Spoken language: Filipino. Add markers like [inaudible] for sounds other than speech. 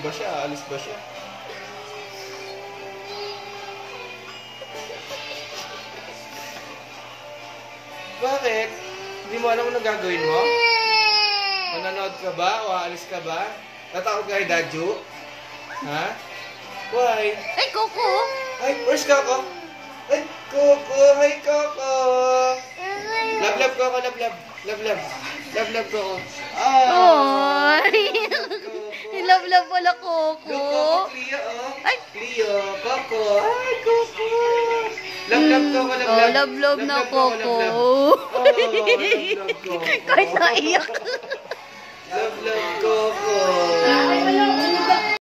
ba siya? Aalis ba siya? Bakit? Hindi mo alam kung gagawin mo? Manonood ka ba? O aalis ka ba? Tatakot ka kay Dadju? Ha? Why? Ay, Coco! Ay, where's Coco? Ay, Coco! Hi, Coco! Love, love, Coco, love, love. Love, love. Love, love, Coco. Ah! Ay! Love-love pala, Coco. Look, Coco, Cleo, oh. Ay! Cleo, Coco. Hi, Coco. Love, love, Coco, love, Oh, love. love-love na, Coco, love, love. Oh, love, love, Coco. [laughs] Kahit naiyak. Love, love.